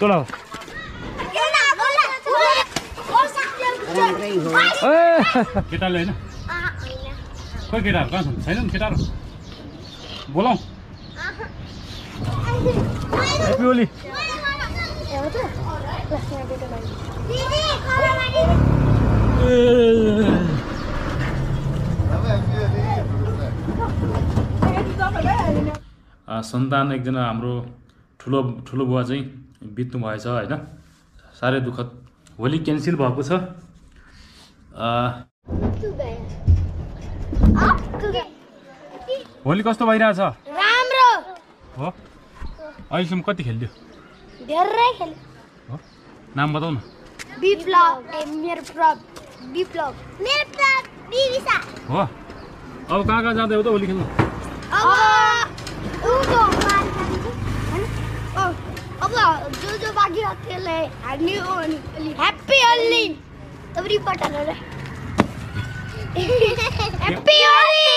चला ए केटाले होइन खोइ केटाहरू कहाँ छन् छैनन् केटाहरू बोलाउँ ह्याप्पी होली आ, सन्तान एकजना हाम्रो ठुलो ठुलो बुवा चाहिँ बित्नु भएछ होइन? साह्रै दुःखद। होली क्यान्सल भएको छ। होली कस्तो भइरहेछ? राम्रो। हो? अहिलेसम्म कति खेलिदियो धेरै हो? नाम बताउ न विप्लव ए मेरो प्रभ विप्लव मेरो प्रभ बिरिसा हो? अब कहाँ कहाँ जाँदै हो त होली खेल्नु अब उँधो अब जो जो बाँकी छ त्यसलाई हार्ने हो अनि ह्याप्पी होली। तब रिपोर्ट हालेर ह्याप्पी होली।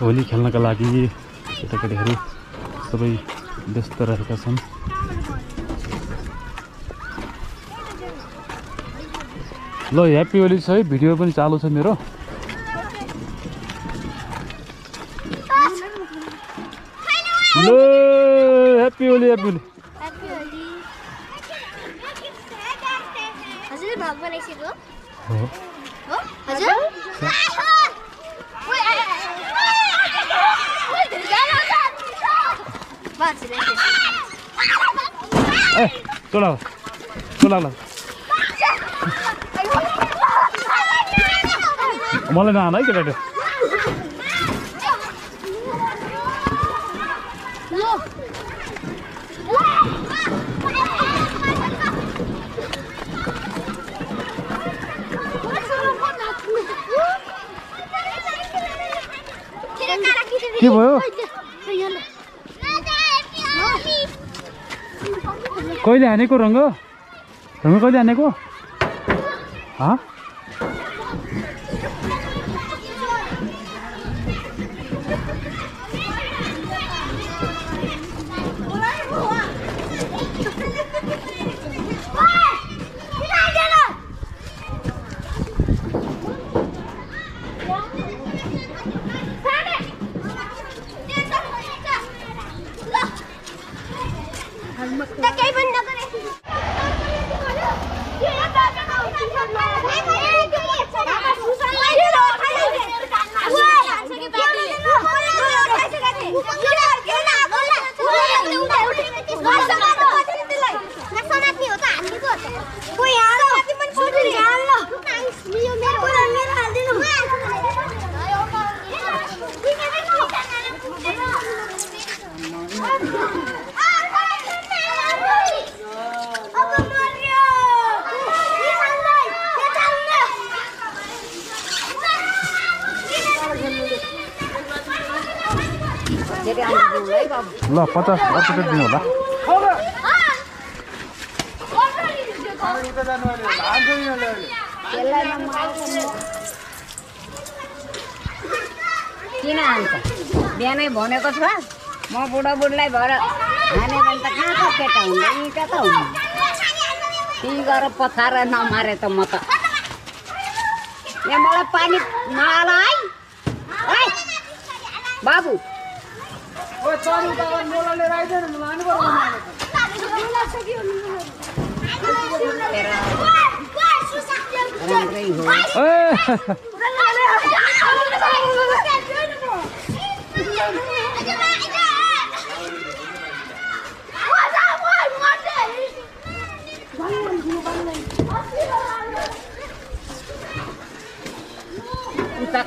होली खेल्नका लागि केटाकेटीहरू सबै व्यस्त रहेका छन्। ल ह्याप्पी होली छ है भिडियो पनि चालु छ मेरो। ल ह्याप्पी होली ह्याप्पी बस ए चला चला मलाई नआन है केटाकेटी? के भयो? कहिले हानेको रङ्ग? रङ्ग कहिले हानेको? हँ? केही पनि ल पचास अर्को दिनु होला। किन हान्छ बिहानै भनेको छ म बुढाबुढीलाई भएर हाने भने त कहाँ छ केटा हुँदैन इँटा त हुँदैन त्यही गएर पछाएर नमारे त म त। यहाँ मलाई पानी नहाल है बाबु।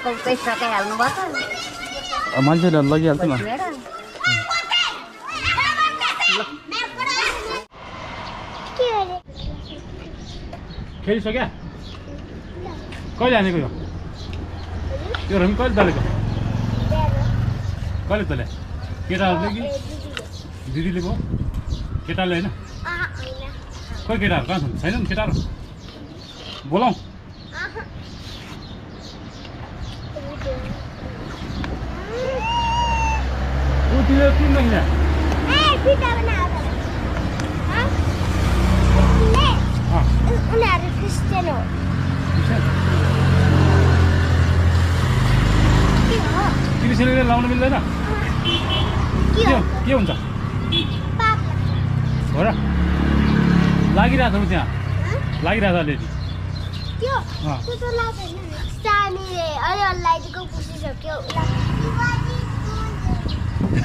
उतै सकाइहाल्नु भएको मान्छेले लगिहाल्छ खेलिसक्या कहिले हानेको यो यो रङ कहिले दलेको कहिले दले केटाहरूले कि दिदीले भयो केटाले होइन खोइ केटाहरू कहाँ छन् छैनन् केटाहरू बोलाउँ तिनीहरू तिन महिना उनीहरू हो क्रिस्चियनले लाउनु मिल्दैन के हुन्छ हो र लागिरहेको छ त्यहाँ लागिरहेको छ अलिअलि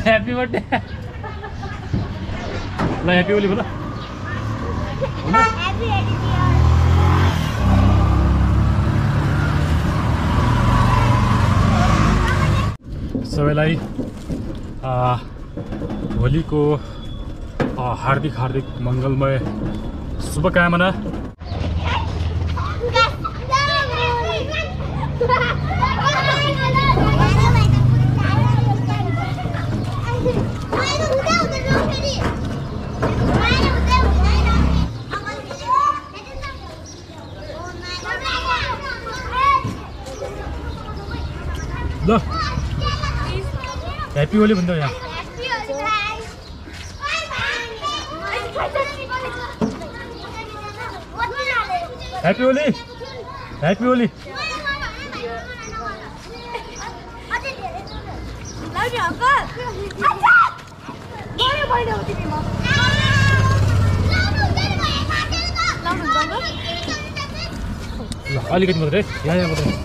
ह्याप्पी बर्थडे ल ह्याप्पी ओली बोल ह्याप्पी सबैलाई आ, होलीको आ, हार्दिक हार्दिक मङ्गलमय शुभकामना। ल। ह्याप्पी होली भन्छ यहाँ ह्याप्पी होली ह्याप्पी होली ल अलिकति मात्रै यहाँ यहाँ मात्रै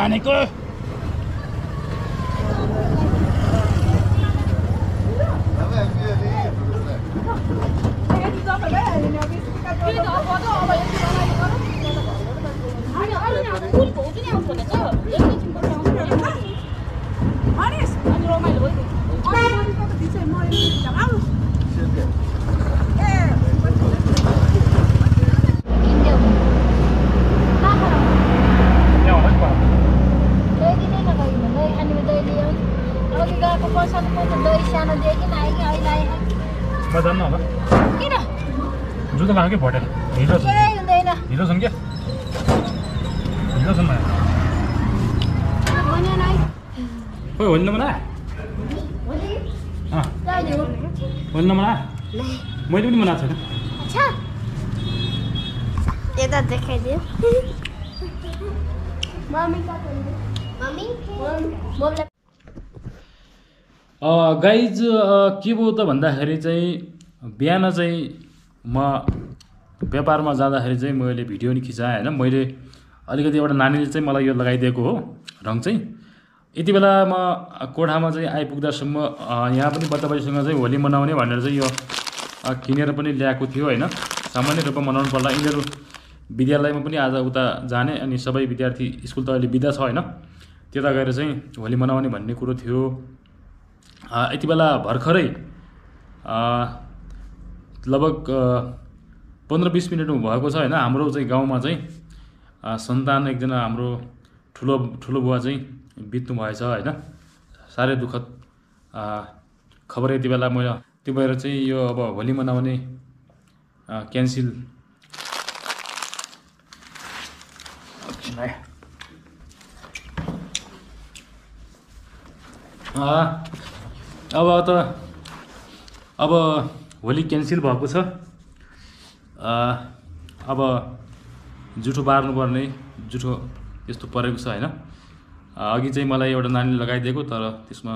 होली कसलाई हो होली हानेको यहाँ होला नि पढ म जान्न होला जुत्ता लगाएको कि भटेर हिजो छ हिजो छन् क्या हिजो छन् मलाई खोइ होली नमना अँ होली नमना मैले पनि मनाएको छैन यता देखाइदियो मम्मी मम्मी मम्मीलाई गाइज के भयो त भन्दाखेरि चाहिँ बिहान चाहिँ म व्यापारमा जाँदाखेरि चाहिँ मैले भिडियो नि खिचाएँ होइन? मैले अलिकति एउटा नानीले चाहिँ मलाई यो लगाइदिएको हो रङ चाहिँ। यति बेला म कोठामा चाहिँ आइपुग्दासम्म यहाँ पनि बच्चाबच्चीसँग चाहिँ होली मनाउने भनेर चाहिँ यो किनेर पनि ल्याएको थियो होइन? सामान्य रूपमा मनाउनु पर्ला। यिनीहरू विद्यालयमा पनि आज उता जाने अनि सबै विद्यार्थी स्कुल त अहिले बिदा छ होइन? त्यता गएर चाहिँ होली मनाउने भन्ने कुरो थियो। यति बेला भर्खरै लगभग पन्ध्र बिस मिनट भएको छ होइन हाम्रो चाहिँ गाउँमा चाहिँ सन्तान एकजना हाम्रो ठुलो ठुलो बुवा चाहिँ बित्नु भएछ होइन। साह्रै दुःखद खबर यति बेला मैले त्यो भएर चाहिँ यो अब होली मनाउने क्यान्सिल। अब त अब होली क्यान्सिल भएको छ। अब जुठो बार्नुपर्ने जुठो यस्तो परेको छ होइन। अघि चाहिँ मलाई एउटा नानीले लगाइदिएको तर त्यसमा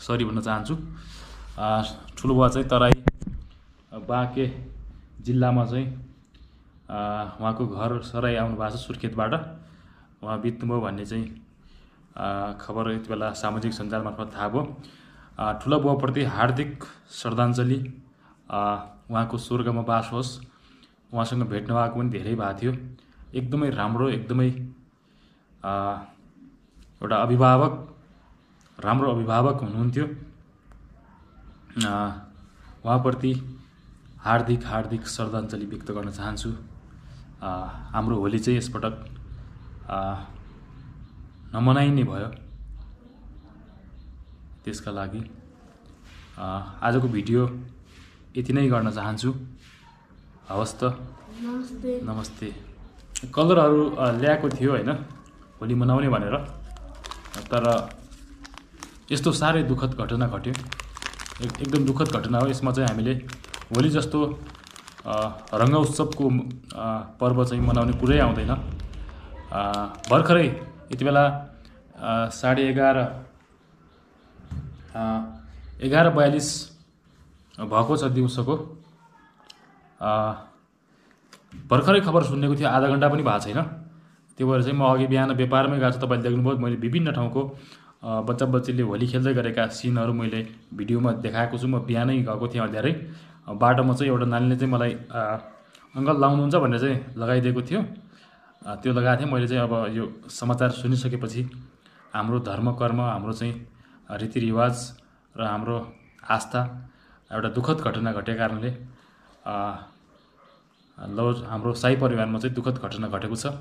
सरी भन्न चाहन्छु। ठुलो बुवा चाहिँ तराई बाँके जिल्लामा चाहिँ उहाँको घर सराई आउनु भएको छ सुर्खेतबाट। उहाँ बित्नुभयो भन्ने चाहिँ खबर यति बेला सामाजिक सञ्जाल मार्फत थाहा भयो। ठुलो बुवाप्रति हार्दिक श्रद्धाञ्जली। उहाँको स्वर्गमा बास होस्। उहाँसँग भेट नभएको पनि धेरै भएको थियो। एकदमै राम्रो एकदमै एउटा अभिभावक राम्रो अभिभावक हुनुहुन्थ्यो। उहाँप्रति हार्दिक हार्दिक श्रद्धाञ्जली व्यक्त गर्न चाहन्छु। हाम्रो होली चाहिँ यसपटक नमनाइने भयो। त्यसका लागि आजको भिडियो यति नै गर्न चाहन्छु। हवस् त। नमस्ते। नमस्ते। कलरहरू ल्याएको थियो होइन होली मनाउने भनेर। तर यस्तो साह्रै दुःखद घटना घट्यो। एक- एकदम दुःखद घटना हो। यसमा चाहिँ हामीले होली जस्तो रङ्ग उत्सवको पर्व चाहिँ मनाउने कुरै आउँदैन। भर्खरै यति बेला साढे एघार एघार बयालिस भएको छ दिउँसोको। भर्खरै खबर सुन्नेको थियो आधा घन्टा पनि भएको छैन। त्यो भएर चाहिँ म अघि बिहान व्यापारमै गएको छु तपाईँले देख्नुभयो मैले विभिन्न ठाउँको बच्चा बच्चीले होली खेल्दै गरेका सिनहरू मैले भिडियोमा देखाएको छु। म बिहानै गएको थिएँ अ, बाटोमा चाहिँ एउटा नानीले चाहिँ मलाई अङ्कल लाउनुहुन्छ भनेर चाहिँ लगाइदिएको थियो। त्यो लगाएको थिएँ। मैले चाहिँ अब यो समाचार सुनिसकेपछि हाम्रो धर्म कर्म हाम्रो चाहिँ रीतिरिवाज र हाम्रो आस्था एउटा दुःखद घटना घटेको कारणले ल हाम्रो साई परिवारमा चाहिँ दुःखद घटना घटेको छ।